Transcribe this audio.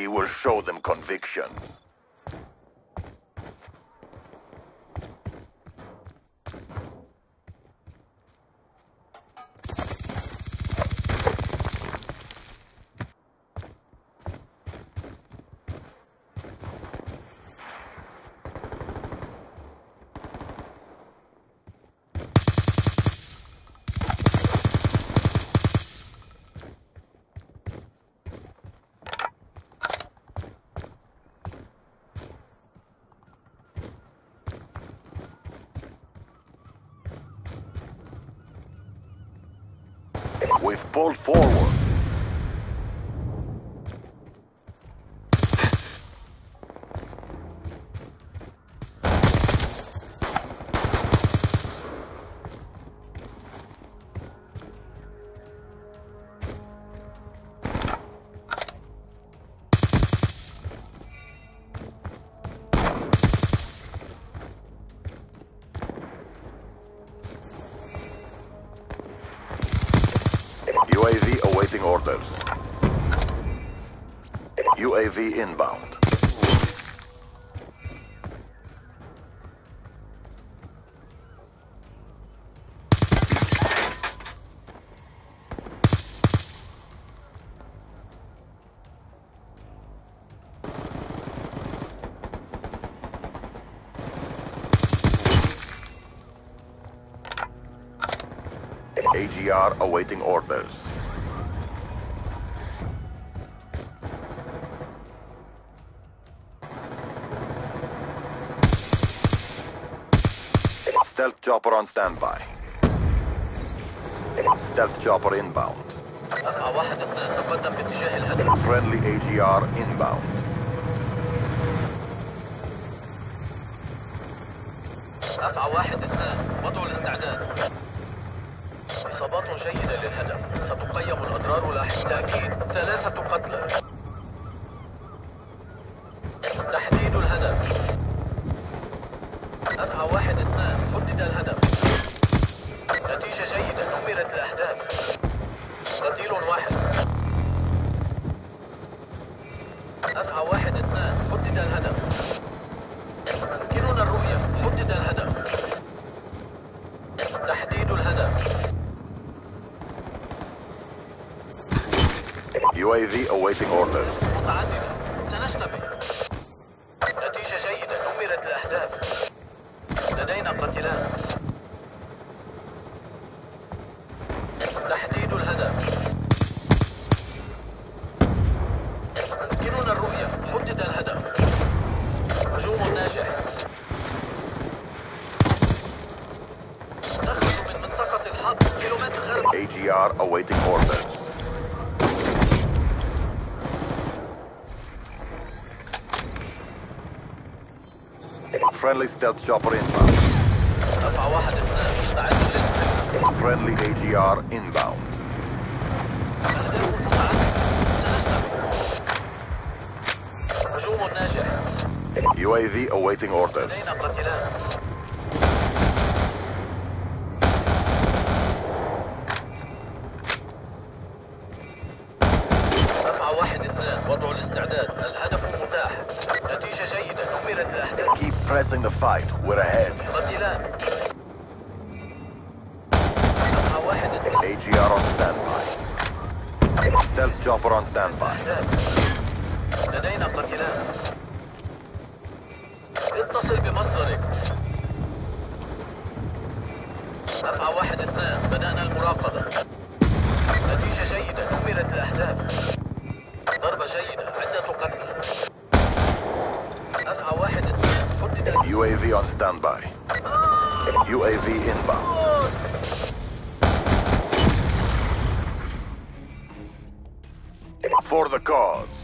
We will show them conviction. We've pulled forward. Awaiting orders. UAV inbound. AGR awaiting orders. Stealth chopper on standby. Stealth chopper inbound. أسعى واحد تقدم باتجاه الهدف Friendly AGR inbound. أسعى واحد اثنين وضع الاستعداد إصابات جيدة للهدف ستقيم الأضرار لاحقا تأكيد ثلاثة قتلى حدد الهدف يمكننا الرؤية. حدد الهدف تحديد الهدف. UAV awaiting orders. متعددة سنشتبه. نتيجة جيدة. دمرت الأهداف. لدينا قتلان AGR awaiting orders. Friendly stealth chopper inbound. Friendly AGR inbound. UAV awaiting orders. وضع الاستعداد. الهدف متاح. نتيجة جيدة. دمرت الأهداف. Keep pressing the fight. We're ahead. قتلان. واحد AGR on standby. Stealth chopper on standby. لدينا قتلان. اتصل بمصدرك. أسعى واحد اثنين بدأنا المراقبة. نتيجة جيدة. دمرت الأهداف. ضربة جيدة عدة قتلى أسعى واحد اثنين حدد UAV on standby. UAV inbound. For the cause.